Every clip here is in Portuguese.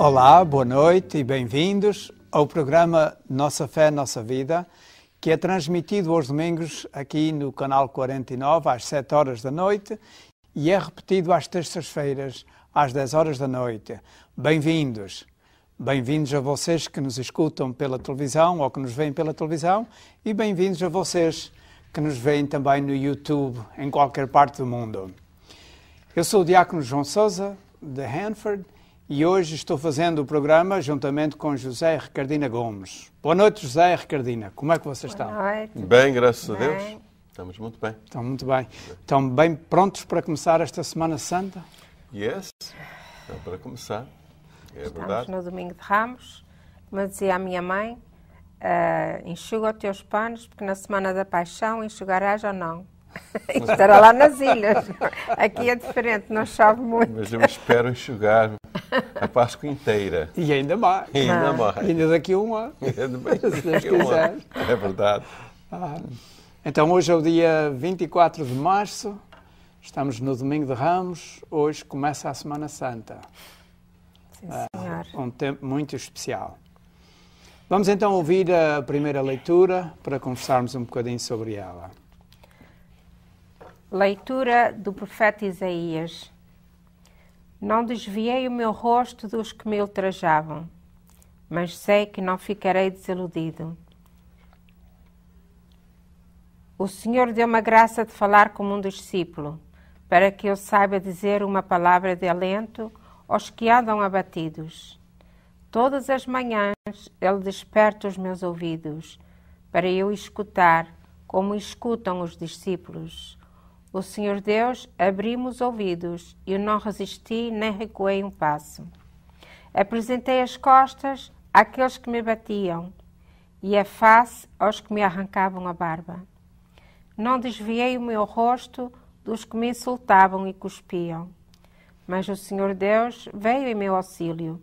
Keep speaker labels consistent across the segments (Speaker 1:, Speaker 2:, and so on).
Speaker 1: Olá, boa noite e bem-vindos ao programa Nossa Fé, Nossa Vida, que é transmitido aos domingos aqui no canal 49 às 7 horas da noite e é repetido às terças-feiras às 10 horas da noite. Bem-vindos! Bem-vindos a vocês que nos escutam pela televisão ou que nos veem pela televisão e bem-vindos a vocês que nos veem também no YouTube em qualquer parte do mundo. Eu sou o Diácono João Souza, de Hanford, e hoje estou fazendo o programa juntamente com José Ricardina Gomes. Boa noite, José Ricardina. Como é que vocês estão?
Speaker 2: Noite.
Speaker 3: Bem, graças
Speaker 2: Bem.
Speaker 3: a Deus. Estamos muito bem.
Speaker 1: Estão muito bem. Estão bem prontos para começar esta Semana Santa?
Speaker 3: Yes. Então, para começar, é
Speaker 2: Estamos
Speaker 3: verdade.
Speaker 2: no domingo de Ramos. Como dizia a minha mãe, ah, enxuga os teus panos, porque na semana da paixão enxugarás ou não. Isto era lá nas ilhas. Aqui é diferente, não chove muito.
Speaker 3: Mas eu espero enxugar a Páscoa inteira.
Speaker 1: E ainda mais.
Speaker 3: E ainda
Speaker 2: Ah.
Speaker 3: mais.
Speaker 1: Ainda daqui a um ano.
Speaker 3: É bem-
Speaker 1: Se Deus
Speaker 3: é
Speaker 1: quiser.
Speaker 3: É verdade.
Speaker 1: Então, hoje é o dia 24 de março. Estamos no Domingo de Ramos. Hoje começa a Semana Santa.
Speaker 2: Sim, senhor.
Speaker 1: Um tempo muito especial. Vamos então ouvir a primeira leitura para conversarmos um bocadinho sobre ela.
Speaker 2: Leitura do profeta Isaías. Não desviei o meu rosto dos que me ultrajavam, mas sei que não ficarei desiludido. O Senhor deu-me a graça de falar como um discípulo, para que eu saiba dizer uma palavra de alento aos que andam abatidos. Todas as manhãs Ele desperta os meus ouvidos, para eu escutar como escutam os discípulos. O Senhor Deus abriu-me os ouvidos e eu não resisti nem recuei um passo. Apresentei as costas àqueles que me batiam e a face aos que me arrancavam a barba. Não desviei o meu rosto dos que me insultavam e cuspiam. Mas o Senhor Deus veio em meu auxílio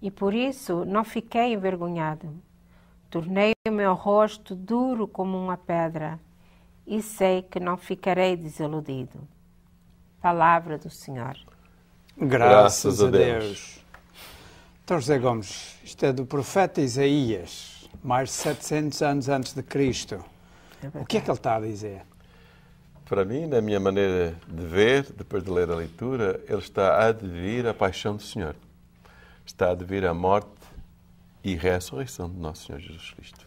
Speaker 2: e por isso não fiquei envergonhado. Tornei o meu rosto duro como uma pedra e sei que não ficarei desiludido. Palavra do Senhor.
Speaker 1: Graças,
Speaker 3: a Deus.
Speaker 1: Então, José Gomes, isto é do profeta Isaías, mais de 700 anos antes de Cristo. O que é que ele está a dizer?
Speaker 3: Para mim, na minha maneira de ver, depois de ler a leitura, ele está a advir a paixão do Senhor. Está a advir a morte e ressurreição de nosso Senhor Jesus Cristo.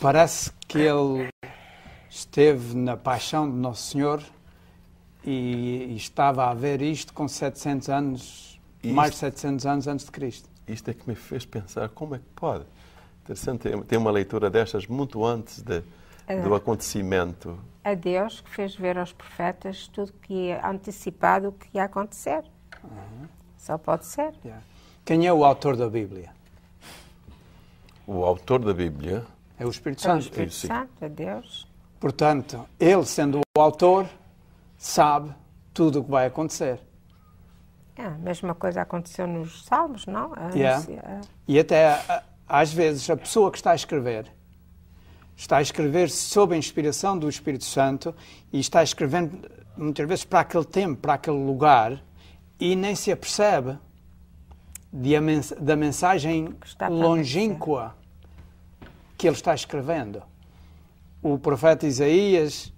Speaker 1: Parece que ele esteve na paixão de Nosso Senhor e, e estava a ver isto com 700 anos,
Speaker 3: Isto-
Speaker 1: mais de 700 anos antes de Cristo.
Speaker 3: Isto é que me fez pensar como é que pode. Interessante ter- ter uma leitura destas muito antes de- do acontecimento.
Speaker 2: A Deus que fez ver aos profetas tudo que ia antecipado o que ia acontecer. Só pode ser.
Speaker 1: Yeah. Quem é o autor da Bíblia?
Speaker 3: O autor da Bíblia
Speaker 1: É o Espírito
Speaker 2: É o
Speaker 1: Santo.
Speaker 2: Espírito. Santo, é Deus.
Speaker 1: Portanto, ele, sendo o autor, sabe tudo o que vai acontecer.
Speaker 2: É, a mesma coisa aconteceu nos Salmos, não?
Speaker 1: Yeah. E até, às vezes, a pessoa que está a escrever está a escrever sob a inspiração do Espírito Santo e está escrevendo, muitas vezes, para aquele tempo, para aquele lugar e nem se apercebe mens- da mensagem longínqua que ele está escrevendo. O profeta Isaías,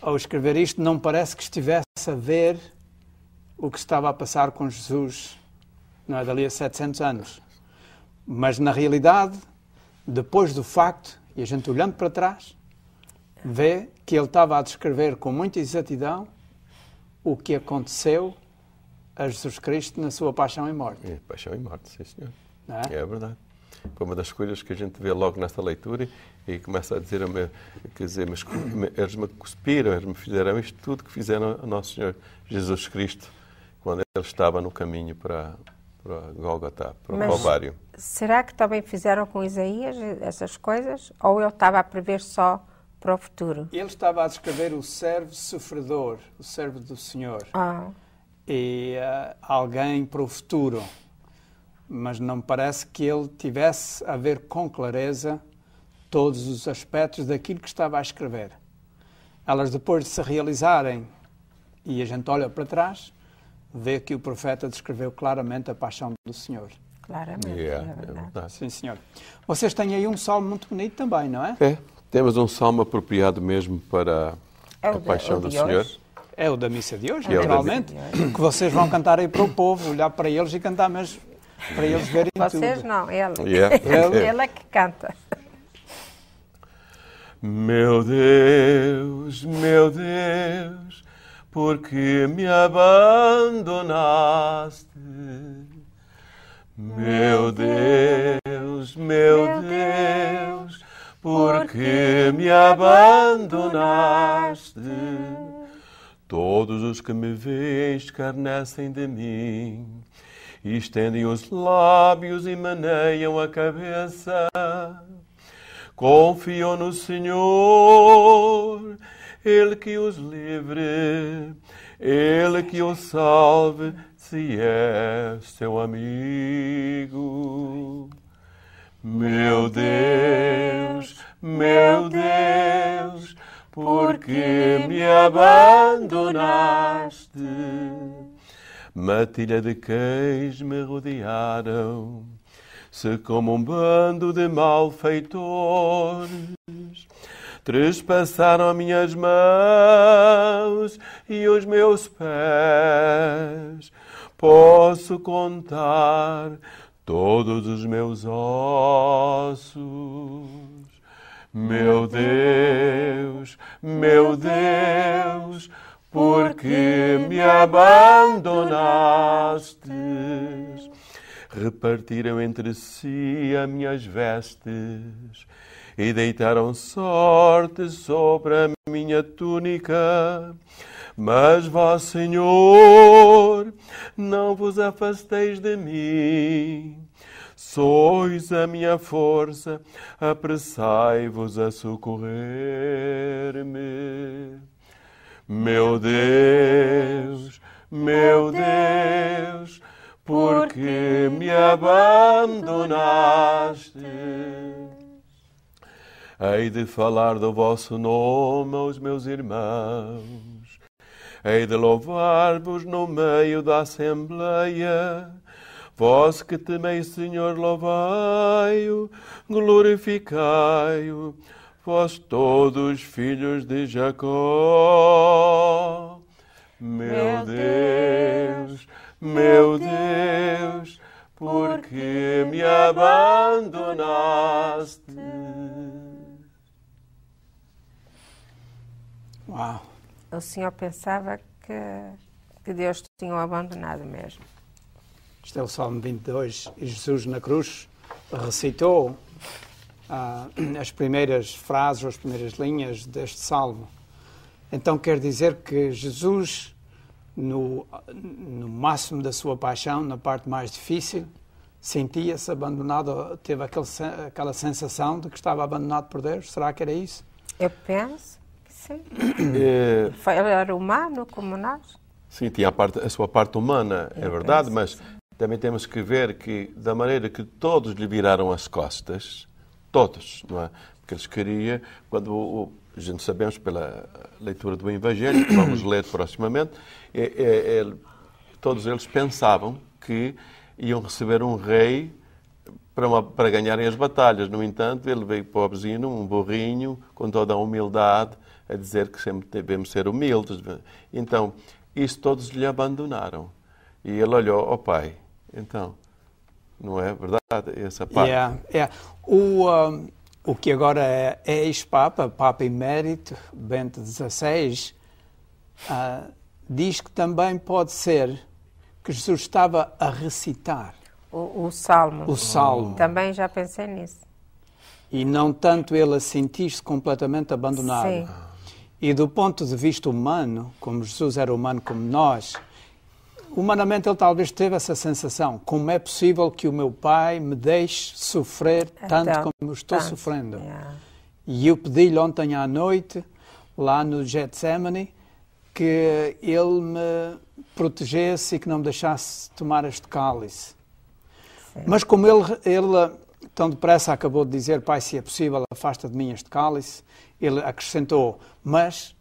Speaker 1: ao escrever isto, não parece que estivesse a ver o que estava a passar com Jesus não é, dali a 700 anos. Mas, na realidade, depois do facto, e a gente olhando para trás, vê que ele estava a descrever com muita exatidão o que aconteceu a Jesus Cristo na sua paixão e morte.
Speaker 3: é paixão e morte, sim senhor.
Speaker 1: É?
Speaker 3: É verdade. Foi uma das coisas que a gente vê logo nesta leitura e começa a dizer, a me- quer dizer, mas eles me cuspiram, eles me fizeram isto tudo que fizeram a Nosso Senhor Jesus Cristo quando ele estava no caminho para, para Gólgota, para o
Speaker 2: Mas-
Speaker 3: Calvário.
Speaker 2: Será que também fizeram com Isaías essas coisas? Ou ele estava a prever só para o futuro?
Speaker 1: Ele estava a descrever o servo sofredor, o servo do Senhor,
Speaker 2: Ah,
Speaker 1: e ah, alguém para o futuro. Mas não me parece que ele tivesse a ver com clareza todos os aspectos daquilo que estava a escrever. Elas depois de se realizarem e a gente olha para trás, vê que o profeta descreveu claramente a paixão do Senhor.
Speaker 2: Claramente,
Speaker 3: Yeah,
Speaker 2: é
Speaker 3: é
Speaker 2: verdade.
Speaker 3: verdade.
Speaker 1: Sim, senhor. Vocês têm aí um salmo muito bonito também, não é?
Speaker 3: É, temos um salmo apropriado mesmo para
Speaker 2: É
Speaker 3: a
Speaker 2: de-
Speaker 3: paixão do
Speaker 2: de
Speaker 3: Senhor.
Speaker 2: hoje?
Speaker 1: É o da missa de hoje,
Speaker 3: É
Speaker 1: naturalmente. Que vocês vão cantar aí para o povo, olhar para eles e cantar mesmo para eles verem
Speaker 2: Vocês
Speaker 1: tudo.
Speaker 2: não, ele.
Speaker 3: Yeah.
Speaker 2: ele é que canta.
Speaker 3: Meu Deus, meu Deus, porque me abandonaste? Meu Deus, meu Deus, porque me abandonaste? Todos os que me veem escarnecem de mim, e estendem os lábios e maneiam a cabeça. Confiam no Senhor, Ele que os livre, Ele que os salve, se é seu amigo. Meu Deus, meu Deus, porque me abandonaste? Matilha de cães me rodearam, se como um bando de malfeitores trespassaram as minhas mãos e os meus pés. Posso contar todos os meus ossos. Meu Deus, meu Deus, porque me abandonastes? Repartiram entre si as minhas vestes e deitaram sorte sobre a minha túnica. Mas vós, Senhor, não vos afasteis de mim. Sois a minha força, apressai-vos a socorrer-me. Meu Deus, meu Deus, porque me abandonaste? Hei de falar do vosso nome aos meus irmãos. Hei de louvar-vos no meio da assembleia. Vós que temeis, Senhor, louvai-o, glorificai-o, vós todos filhos de Jacó. Meu Deus, meu Deus, porque me abandonaste?
Speaker 1: Uau!
Speaker 2: O senhor pensava que, que Deus tinha o abandonado mesmo.
Speaker 1: Este é o Salmo 22. E Jesus na cruz recitou ah, as primeiras frases, as primeiras linhas deste salmo. Então quer dizer que Jesus, no, no máximo da sua paixão, na parte mais difícil, sentia-se abandonado, teve aquele, aquela sensação de que estava abandonado por Deus? Será que era isso?
Speaker 2: Eu penso que sim.
Speaker 3: É,
Speaker 2: era humano como nós.
Speaker 3: Sim, tinha a, parte- a sua parte humana, é
Speaker 2: Eu
Speaker 3: verdade,
Speaker 2: penso,
Speaker 3: mas também temos que ver que, da maneira que todos lhe viraram as costas, todos, não é? Porque eles queriam, quando o- a gente sabemos pela leitura do Evangelho, que vamos ler proximamente, é- é- é- todos eles pensavam que iam receber um rei para, uma- para ganharem as batalhas. No entanto, ele veio pobrezinho, um burrinho, com toda a humildade, a dizer que sempre devemos ser humildes. Então, isso todos lhe abandonaram. E ele olhou ao pai. Então, não é verdade essa parte?
Speaker 1: Yeah, yeah. O, um, o que agora é, é ex-Papa, Papa Emérito, Bento XVI, ah, diz que também pode ser que Jesus estava a recitar
Speaker 2: O, o Salmo.
Speaker 1: o Salmo
Speaker 2: Também já pensei nisso.
Speaker 1: e não tanto ele a sentir-se completamente abandonado.
Speaker 2: Sim.
Speaker 1: E do ponto de vista humano, como Jesus era humano como nós, humanamente ele talvez teve essa sensação: como é possível que o meu pai me deixe sofrer tanto
Speaker 2: Então,
Speaker 1: como estou
Speaker 2: tanto,
Speaker 1: sofrendo?
Speaker 2: yeah.
Speaker 1: E eu pedi-lhe ontem à noite, lá no Getsemane, que ele me protegesse e que não me deixasse tomar este cálice. Mas como ele, ele tão depressa acabou de dizer, Pai, se é possível, afasta de mim este cálice, ele acrescentou, mas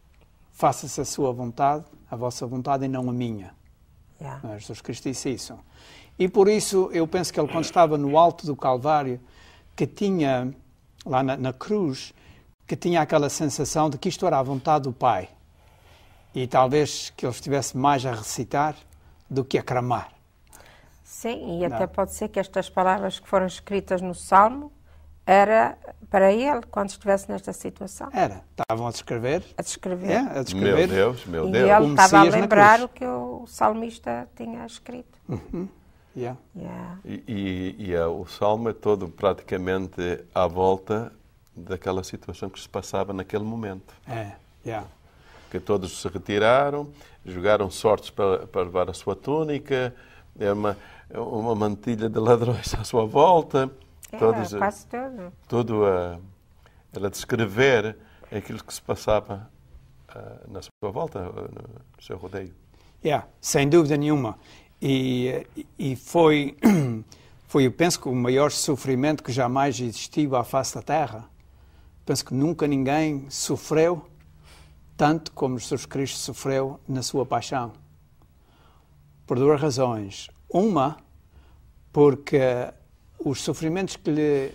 Speaker 1: faça-se a sua vontade, a vossa vontade e não a minha.
Speaker 2: Yeah.
Speaker 1: É? Jesus Cristo disse isso. E por isso eu penso que ele, quando estava no alto do Calvário, que tinha, lá na, na cruz, que tinha aquela sensação de que isto era a vontade do Pai. E talvez que ele estivesse mais a recitar do que a cramar.
Speaker 2: Sim, e até
Speaker 1: Não.
Speaker 2: pode ser que estas palavras que foram escritas no Salmo era para ele quando estivesse nesta situação,
Speaker 1: Era. Estavam a descrever.
Speaker 2: a descrever.
Speaker 1: É, a
Speaker 3: Meu
Speaker 1: descrever.
Speaker 3: Deus, meu
Speaker 2: E
Speaker 3: Deus.
Speaker 2: ele
Speaker 1: O
Speaker 2: estava a lembrar o que o salmista tinha escrito.
Speaker 1: Yeah.
Speaker 2: Yeah.
Speaker 3: E, e- e, eh, o salmo é todo praticamente à volta daquela situação que se passava naquele momento.
Speaker 1: É. Yeah.
Speaker 3: Que todos se retiraram, jogaram sortes para, para levar a sua túnica, é uma, uma mantilha de ladrões à sua volta.
Speaker 2: Era
Speaker 3: Todos,
Speaker 2: quase tudo.
Speaker 3: todo a, ela descrever aquilo que se passava ah, na sua volta, ah, no seu rodeio.
Speaker 1: Yeah, sem dúvida nenhuma. E, e foi, foi, eu penso que o maior sofrimento que jamais existiu à face da Terra. Penso que nunca ninguém sofreu tanto como Jesus Cristo sofreu na sua paixão. Por duas razões. Uma, porque os sofrimentos que lhe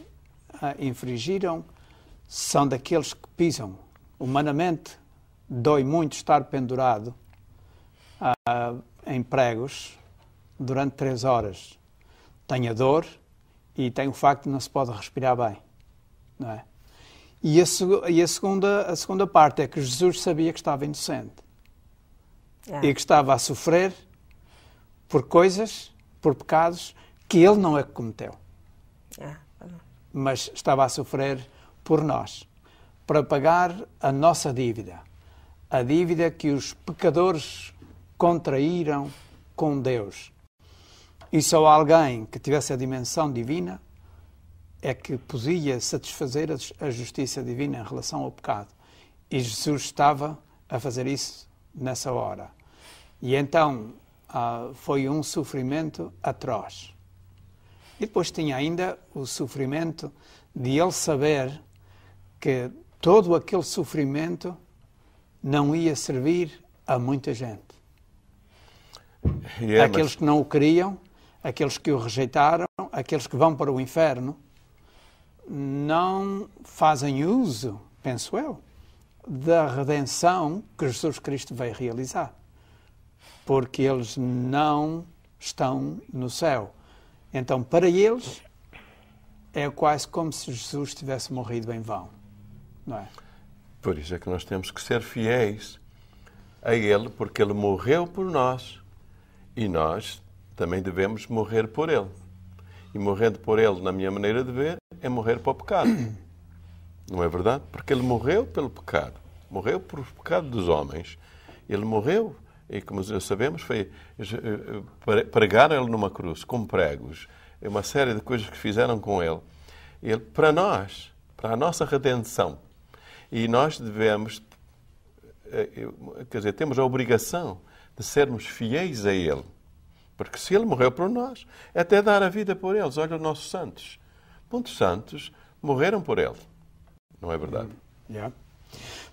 Speaker 1: ah, infligiram são daqueles que pisam. Humanamente, dói muito estar pendurado ah, em pregos durante três horas. Tem a dor e tem o facto de não se pode respirar bem. Não é? E, a, e a segunda, a segunda parte é que Jesus sabia que estava inocente
Speaker 2: Yeah.
Speaker 1: e que estava a sofrer por coisas, por pecados que ele não é que cometeu. Mas estava a sofrer por nós, para pagar a nossa dívida, a dívida que os pecadores contraíram com Deus. E só alguém que tivesse a dimensão divina é que podia satisfazer a- a justiça divina em relação ao pecado. E Jesus estava a fazer isso nessa hora. E então ah, foi um sofrimento atroz. E depois tinha ainda o sofrimento de ele saber que todo aquele sofrimento não ia servir a muita gente.
Speaker 3: E é, mas-
Speaker 1: aqueles que não o queriam, aqueles que o rejeitaram, aqueles que vão para o inferno, não fazem uso, penso eu, da redenção que Jesus Cristo veio realizar. Porque eles não estão no céu. Então, para eles, é quase como se Jesus tivesse morrido em vão. Não é?
Speaker 3: Por isso é que nós temos que ser fiéis a Ele, porque Ele morreu por nós e nós também devemos morrer por Ele. E morrendo por Ele, na minha maneira de ver, é morrer para o pecado. Não é verdade? Porque Ele morreu pelo pecado. Morreu por pecado dos homens. Ele morreu, e como sabemos, foi eh, pregaram Ele numa cruz, com pregos, uma série de coisas que fizeram com Ele. Ele, para nós, para a nossa redenção. E nós devemos, eh, quer dizer, temos a obrigação de sermos fiéis a Ele. Porque se Ele morreu por nós, é até dar a vida por eles. Olha os nossos santos. Muitos santos morreram por Ele. Não é verdade?
Speaker 1: Yeah.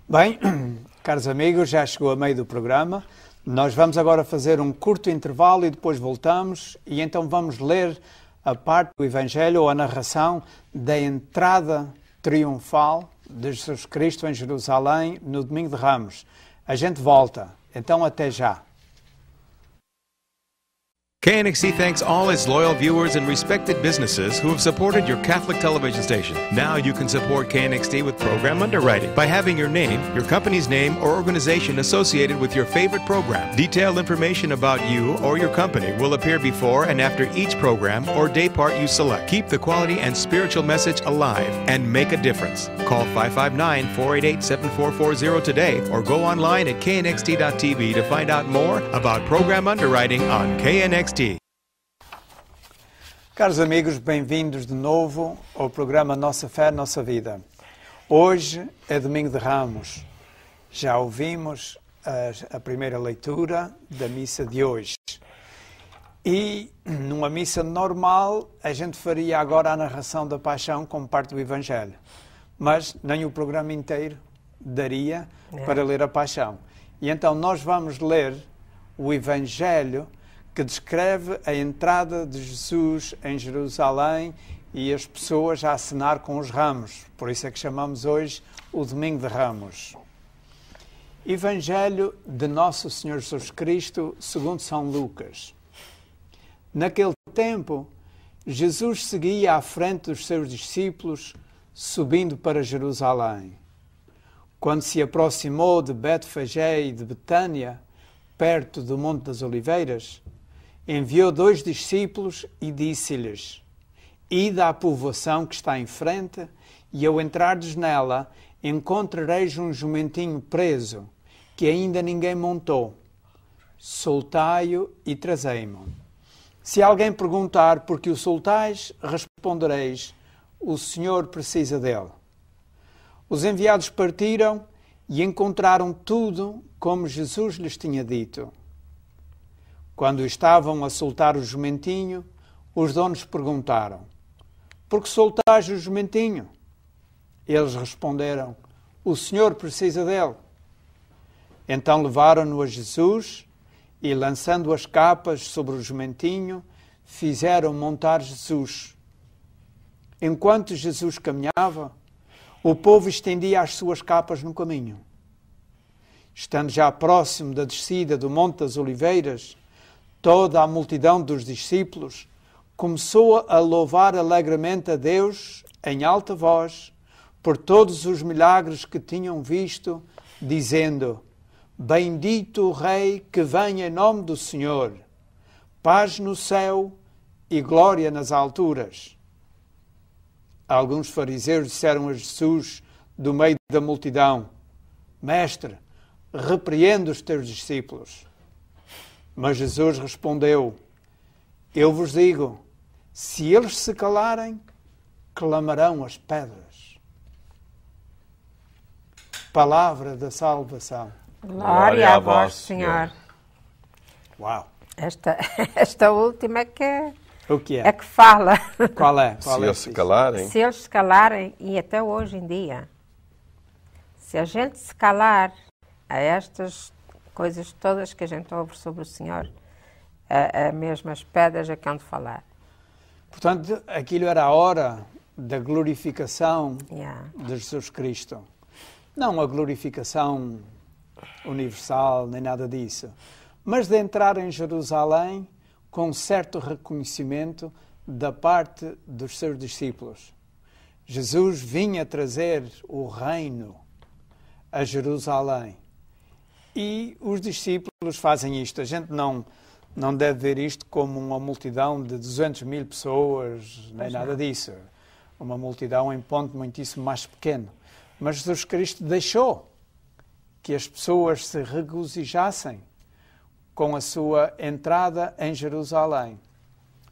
Speaker 1: Bem, caros amigos, já chegou a meio do programa. Nós vamos agora fazer um curto intervalo e depois voltamos e então vamos ler a parte do Evangelho ou a narração da entrada triunfal de Jesus Cristo em Jerusalém no domingo de Ramos. A gente volta. Então até já.
Speaker 4: KNXC thanks all its loyal viewers and respected businesses who have supported your Catholic television station. Now you can support KNXT with program underwriting by having your name, your company's name, or organization associated with your favorite program. Detailed information about you or your company will appear before and after each program or day part you select. Keep the quality and spiritual message alive and make a difference. Call 559 488 7440 today or go online at knxt.tv to find out more about program underwriting on KNXT.
Speaker 1: Caros amigos, bem-vindos de novo ao programa Nossa Fé, Nossa Vida. Hoje é domingo de Ramos. Já ouvimos a, a primeira leitura da missa de hoje. E numa missa normal, a gente faria agora a narração da paixão como parte do Evangelho. Mas nem o programa inteiro daria
Speaker 2: É.
Speaker 1: para ler a paixão. E então nós vamos ler o Evangelho que descreve a entrada de Jesus em Jerusalém e as pessoas a acenar com os ramos. Por isso é que chamamos hoje o Domingo de Ramos. Evangelho de Nosso Senhor Jesus Cristo, segundo São Lucas. Naquele tempo, Jesus seguia à frente dos seus discípulos, subindo para Jerusalém. Quando se aproximou de Betfagé e de Betânia, perto do Monte das Oliveiras, enviou dois discípulos e disse-lhes: Ide à povoação que está em frente, e ao entrardes nela, encontrareis um jumentinho preso, que ainda ninguém montou. Soltai-o e trazei-mo. Se alguém perguntar por que o soltais, respondereis: O Senhor precisa dele. Os enviados partiram e encontraram tudo como Jesus lhes tinha dito. Quando estavam a soltar o jumentinho, os donos perguntaram: Por que soltais o jumentinho? Eles responderam: O Senhor precisa dele. Então levaram-no a Jesus e, lançando as capas sobre o jumentinho, fizeram montar Jesus. Enquanto Jesus caminhava, o povo estendia as suas capas no caminho. Estando já próximo da descida do Monte das Oliveiras, toda a multidão dos discípulos começou a louvar alegremente a Deus em alta voz por todos os milagres que tinham visto, dizendo: Bendito o Rei que vem em nome do Senhor, paz no céu e glória nas alturas. Alguns fariseus disseram a Jesus, do meio da multidão: Mestre, repreende os teus discípulos. Mas Jesus respondeu: Eu vos digo, se eles se calarem, clamarão as pedras. Palavra da salvação.
Speaker 2: Glória a vós, Senhor.
Speaker 1: Uau!
Speaker 2: Esta, esta última é que,
Speaker 1: O que
Speaker 2: é
Speaker 1: é?
Speaker 2: que fala.
Speaker 1: Qual é? Qual
Speaker 3: Se
Speaker 1: é
Speaker 3: eles se calarem,
Speaker 2: Se eles se calarem, e até hoje em dia, se a gente se calar a estas coisas todas que a gente ouve sobre o Senhor, a, a mesmo as pedras que hão de falar.
Speaker 1: Portanto, aquilo era a hora da glorificação
Speaker 2: Yeah.
Speaker 1: de Jesus Cristo. Não a glorificação universal, nem nada disso, mas de entrar em Jerusalém com certo reconhecimento da parte dos seus discípulos. Jesus vinha trazer o reino a Jerusalém. E os discípulos fazem isto. A gente não, não deve ver isto como uma multidão de 200 mil pessoas, nem nada disso. Uma multidão em ponto muitíssimo mais pequeno. Mas Jesus Cristo deixou que as pessoas se regozijassem com a sua entrada em Jerusalém.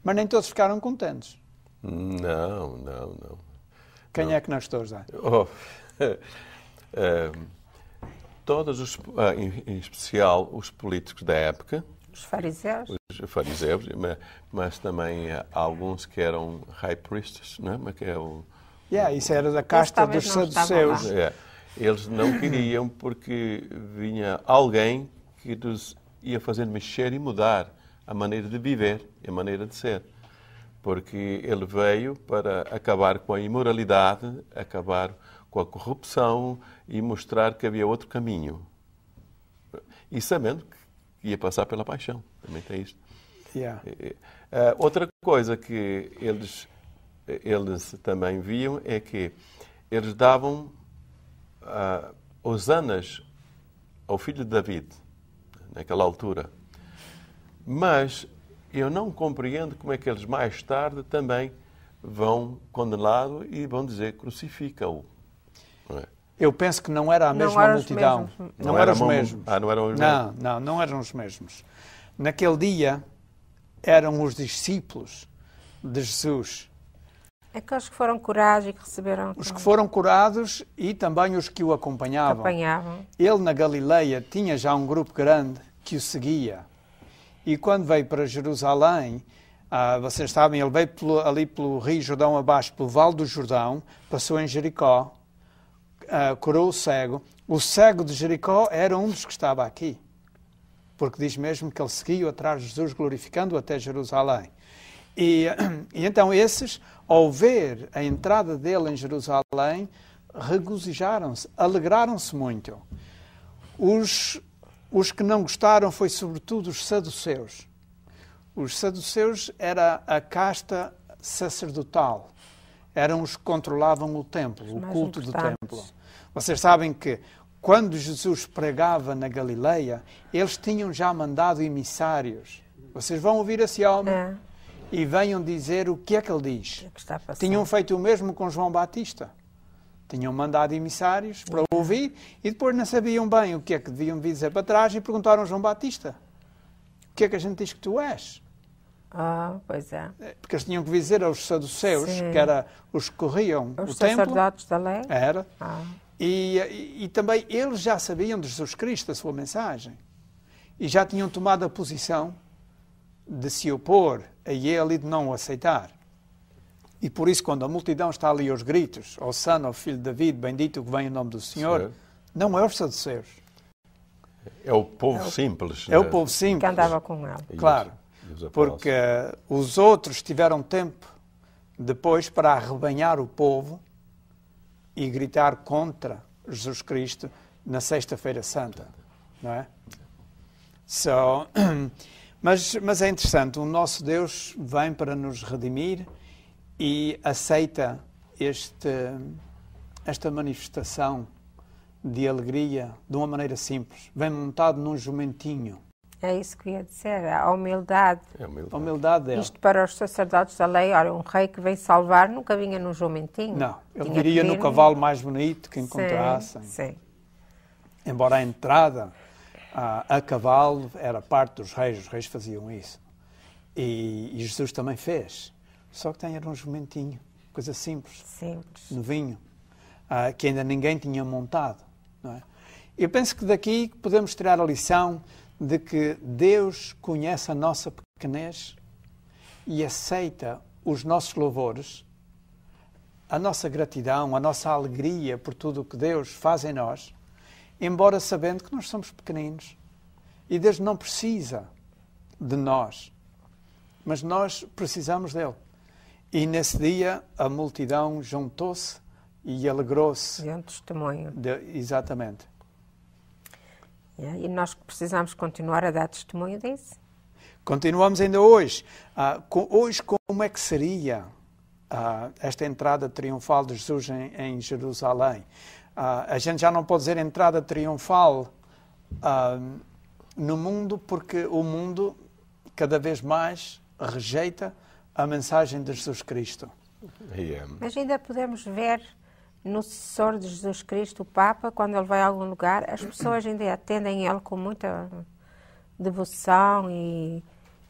Speaker 1: Mas nem todos ficaram contentes.
Speaker 3: não, não, não.
Speaker 1: Quem é que não estou, José?
Speaker 3: Oh, eh, todos os, ah, em, especial os políticos da época,
Speaker 2: Os fariseus,
Speaker 3: os fariseus, mas, mas também ah, alguns que eram high priests, não é? Mas que é o,
Speaker 1: Yeah, isso era da casta dos saduceus.
Speaker 3: é, eles não queriam porque vinha alguém que nos ia fazer mexer e mudar a maneira de viver e a maneira de ser. Porque ele veio para acabar com a imoralidade, acabar com a corrupção e mostrar que havia outro caminho. E sabendo que ia passar pela paixão. Também tem isto.
Speaker 1: Yeah.
Speaker 3: Eh, outra coisa que eles, eles também viam é que eles davam ah, hosanas ao filho de David, naquela altura. Mas eu não compreendo como é que eles mais tarde também vão condená-lo e vão dizer crucifica-o. É?
Speaker 1: Eu penso que não era a
Speaker 2: Não
Speaker 1: mesma multidão.
Speaker 2: mesmos.
Speaker 1: Não,
Speaker 3: Não
Speaker 1: eram
Speaker 3: era
Speaker 1: os
Speaker 3: uma-
Speaker 1: mesmos.
Speaker 3: Ah, não eram os
Speaker 1: Não, não, não eram os mesmos. Naquele dia eram os discípulos de Jesus.
Speaker 2: aqueles que foram curados e que receberam
Speaker 1: Os que foram curados e também os que o acompanhavam.
Speaker 2: acompanhavam.
Speaker 1: Ele na Galileia tinha já um grupo grande que o seguia. E quando veio para Jerusalém, ah, vocês sabem, ele veio pelo- ali pelo Rio Jordão abaixo, pelo Vale do Jordão, passou em Jericó, ah, curou o cego. O cego de Jericó era um dos que estava aqui. porque diz mesmo que ele seguiu atrás de Jesus, glorificando até Jerusalém. E, e então esses, ao ver a entrada dele em Jerusalém, regozijaram-se, alegraram-se muito. Os, os que não gostaram foi sobretudo os saduceus. Os saduceus era a casta sacerdotal. Eram os que controlavam o templo, o culto do templo. Vocês sabem que quando Jesus pregava na Galileia, eles tinham já mandado emissários. Vocês vão ouvir esse homem é. e venham dizer o que é que ele diz.
Speaker 2: Que
Speaker 1: tinham feito o mesmo com João Batista. Tinham mandado emissários para é. ouvir e depois não sabiam bem o que é que deviam dizer para trás e perguntaram a João Batista: O que é que a gente diz que tu és?
Speaker 2: Ah, pois é. é.
Speaker 1: Porque eles tinham que dizer aos saduceus, Sim. que era os que corriam os o templo. Os
Speaker 2: sacerdotes da lei?
Speaker 1: Era. Ah. E, e, e, também eles já sabiam de Jesus Cristo, a sua mensagem. E já tinham tomado a posição de se opor a ele e de não o aceitar. E por isso, quando a multidão está ali aos gritos, ao Santo, ao filho de David, bendito que vem em nome do Senhor, Sim. não é os saduceus.
Speaker 3: É o povo é o, simples.
Speaker 1: É né? o povo simples.
Speaker 2: Que andava com ele.
Speaker 1: Claro porque os outros tiveram tempo depois para arrebanhar o povo e gritar contra Jesus Cristo na Sexta-feira Santa, não é? So, mas, mas é interessante, o nosso Deus vem para nos redimir e aceita este, esta manifestação de alegria de uma maneira simples. Vem montado num jumentinho
Speaker 2: é isso que eu ia dizer, a humildade.
Speaker 1: É a humildade. A humildade dele.
Speaker 2: Isto para os sacerdotes da lei, olha, um rei que vem salvar nunca vinha num jumentinho.
Speaker 1: Não, ele Tinha viria no cavalo mais bonito que encontrassem.
Speaker 2: Sim, sim.
Speaker 1: Embora a entrada a, a, cavalo era parte dos reis, os reis faziam isso. E, e Jesus também fez. Só que tem era um jumentinho, coisa simples.
Speaker 2: Simples.
Speaker 1: Novinho, uh, que ainda ninguém tinha montado. Não é? Eu penso que daqui podemos tirar a lição de que Deus conhece a nossa pequenez e aceita os nossos louvores, a nossa gratidão, a nossa alegria por tudo o que Deus faz em nós, embora sabendo que nós somos pequeninos. E Deus não precisa de nós, mas nós precisamos dele. E nesse dia a multidão juntou-se e alegrou-se.
Speaker 2: É um testemunho.
Speaker 1: De, exatamente.
Speaker 2: Yeah, e nós precisamos continuar a dar testemunho disso.
Speaker 1: Continuamos ainda hoje. Uh, com, hoje, como é que seria uh, esta entrada triunfal de Jesus em, em Jerusalém? Uh, a gente já não pode dizer entrada triunfal no mundo, porque o mundo cada vez mais rejeita a mensagem de Jesus Cristo.
Speaker 2: Yeah. Mas ainda podemos ver no sucessor de Jesus Cristo, o Papa, quando ele vai a algum lugar, as pessoas ainda atendem ele com muita devoção e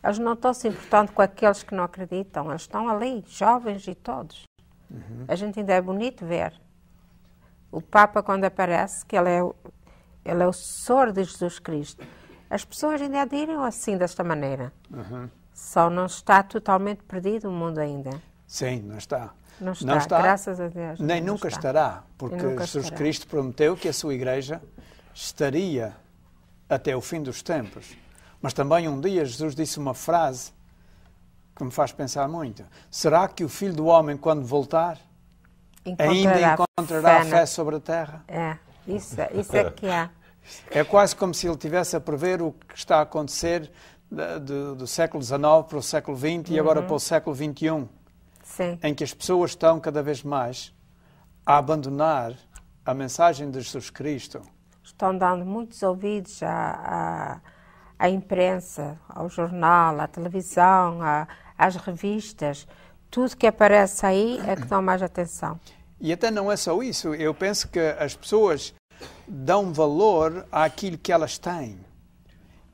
Speaker 2: eles não estão se importando com aqueles que não acreditam, eles estão ali, jovens e todos. Uhum. A gente ainda é bonito ver. O Papa, quando aparece, que ele é, ele é o sucessor de Jesus Cristo, as pessoas ainda aderiram assim, desta maneira. Uhum. Só não está totalmente perdido o mundo ainda.
Speaker 1: Sim, não está.
Speaker 2: Não está, não está graças a Deus.
Speaker 1: Nem nunca está. estará, porque nunca Jesus estará. Cristo prometeu que a sua igreja estaria até o fim dos tempos. Mas também um dia Jesus disse uma frase que me faz pensar muito. Será que o Filho do Homem, quando voltar, encontrará ainda encontrará fé, fé sobre a terra?
Speaker 2: É, isso, isso é que há.
Speaker 1: É quase como se ele tivesse a prever o que está a acontecer do, do século XIX para o século XX uhum. e agora uhum. para o século XXI.
Speaker 2: Sim.
Speaker 1: em que as pessoas estão cada vez mais a abandonar a mensagem de Jesus Cristo.
Speaker 2: Estão dando muitos ouvidos à, à, à imprensa, ao jornal, à televisão, à, às revistas. Tudo que aparece aí é que dão mais atenção.
Speaker 1: E até não é só isso. Eu penso que as pessoas dão valor àquilo que elas têm.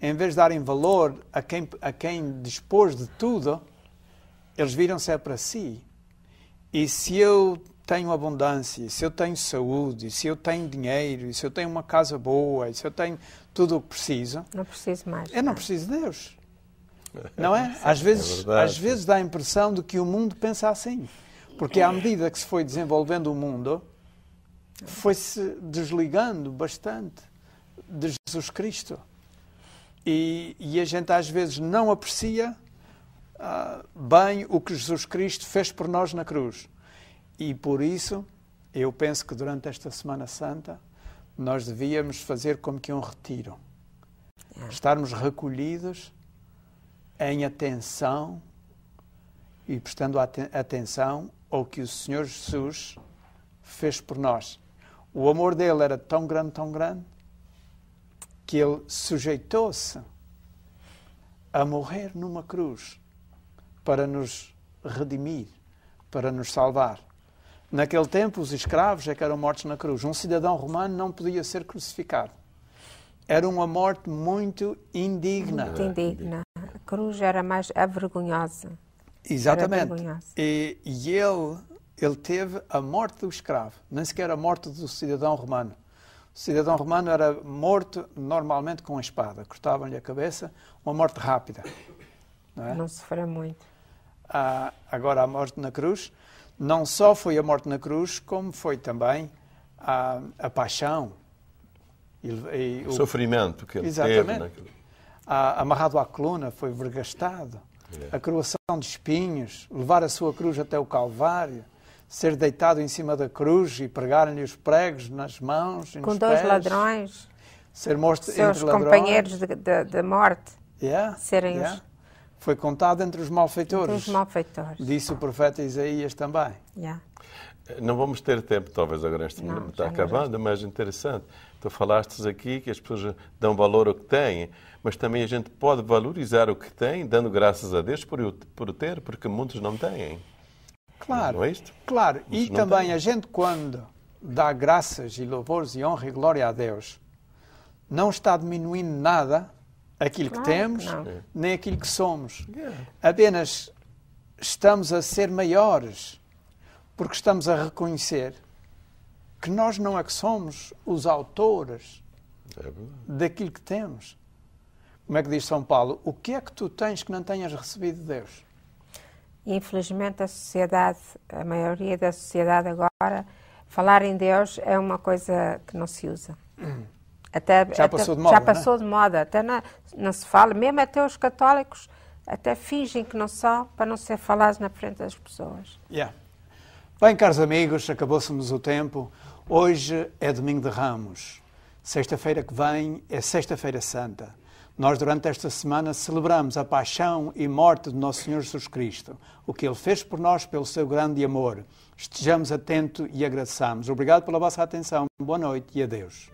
Speaker 1: Em vez de darem valor a quem, a quem dispôs de tudo, eles viram-se é para si. E se eu tenho abundância, se eu tenho saúde, se eu tenho dinheiro, se eu tenho uma casa boa, se eu tenho tudo o que preciso,
Speaker 2: não preciso mais.
Speaker 1: Eu não preciso de Deus. Não é? Às vezes, é às vezes dá a impressão de que o mundo pensa assim. Porque à medida que se foi desenvolvendo o mundo, foi-se desligando bastante de Jesus Cristo. E, e a gente às vezes não aprecia uh, bem o que Jesus Cristo fez por nós na cruz. E por isso, eu penso que durante esta Semana Santa, nós devíamos fazer como que um retiro. É. Estarmos recolhidos em atenção e prestando atenção ao que o Senhor Jesus fez por nós. O amor dele era tão grande, tão grande, que ele sujeitou-se a morrer numa cruz para nos redimir, para nos salvar. Naquele tempo, os escravos é que eram mortos na cruz. Um cidadão romano não podia ser crucificado. Era uma morte muito indigna.
Speaker 2: Muito indigna. A cruz era mais avergonhosa.
Speaker 1: Exatamente. E, e, ele, ele teve a morte do escravo, nem sequer a morte do cidadão romano. O cidadão romano era morto normalmente com a espada. Cortavam-lhe a cabeça, uma morte rápida.
Speaker 2: Não, é? não sofreu muito.
Speaker 1: Ah, agora, a morte na cruz, não só foi a morte na cruz, como foi também a, a paixão.
Speaker 3: E, e o sofrimento que ele
Speaker 1: exatamente.
Speaker 3: teve. Naquele...
Speaker 1: A, amarrado à coluna, foi vergastado. É. A coroação de espinhos, levar a sua cruz até o Calvário ser deitado em cima da cruz e pregarem-lhe os pregos nas mãos e
Speaker 2: Com
Speaker 1: nos
Speaker 2: dois
Speaker 1: pés,
Speaker 2: ladrões.
Speaker 1: Ser morto
Speaker 2: seus
Speaker 1: entre ladrões.
Speaker 2: companheiros de, de, de morte.
Speaker 1: Yeah,
Speaker 2: serem
Speaker 1: yeah.
Speaker 2: os...
Speaker 1: Foi contado entre os malfeitores.
Speaker 2: Entre os malfeitores.
Speaker 1: Disse o profeta Isaías também.
Speaker 2: Yeah.
Speaker 3: Não vamos ter tempo, talvez agora este programa está acabando, mas interessante. Tu falaste aqui que as pessoas dão valor ao que têm, mas também a gente pode valorizar o que tem, dando graças a Deus por o, por o ter, porque muitos não têm.
Speaker 1: Claro.
Speaker 3: Não é isto?
Speaker 1: Claro. e também tem. a gente, quando dá graças e louvores e honra e glória a Deus, não está diminuindo nada aquilo claro, que temos, não. nem aquilo que somos. Yeah. Apenas estamos a ser maiores, porque estamos a reconhecer que nós não é que somos os autores é daquilo que temos. Como é que diz São Paulo? O que é que tu tens que não tenhas recebido de Deus?
Speaker 2: Infelizmente, a sociedade, a maioria da sociedade agora, falar em Deus é uma coisa que não se usa.
Speaker 1: Até, já até, passou de moda.
Speaker 2: Já passou de moda. Até não, não se fala, mesmo até os católicos até fingem que não são para não ser falados na frente das pessoas.
Speaker 1: Yeah. Bem, caros amigos, acabou-se-nos o tempo. Hoje é domingo de Ramos. Sexta-feira que vem é Sexta-feira Santa. Nós, durante esta semana, celebramos a paixão e morte de Nosso Senhor Jesus Cristo, o que Ele fez por nós pelo seu grande amor. Estejamos atentos e agradeçamos. Obrigado pela vossa atenção. Boa noite e adeus.